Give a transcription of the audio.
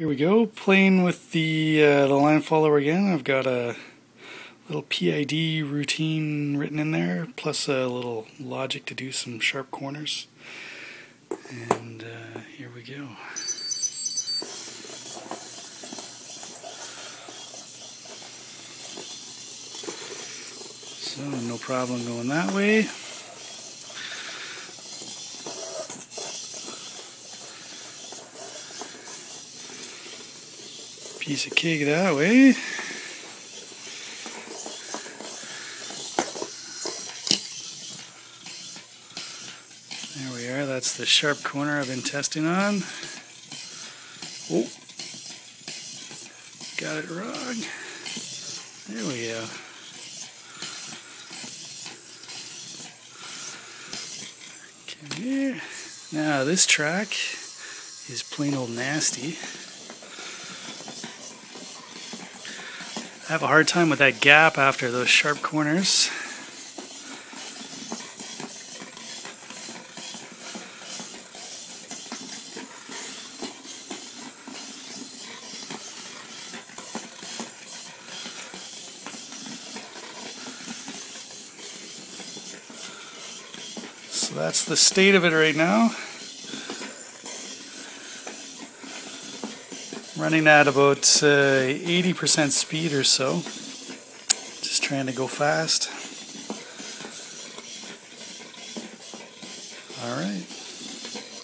Here we go, playing with the, uh, the line follower again. I've got a little PID routine written in there, plus a little logic to do some sharp corners. And uh, here we go. So no problem going that way. Piece of cake that way. There we are, that's the sharp corner I've been testing on. Oh, got it wrong. There we go. Come here. Now this track is plain old nasty. I have a hard time with that gap after those sharp corners. So that's the state of it right now. running at about 80% uh, speed or so. Just trying to go fast. All right.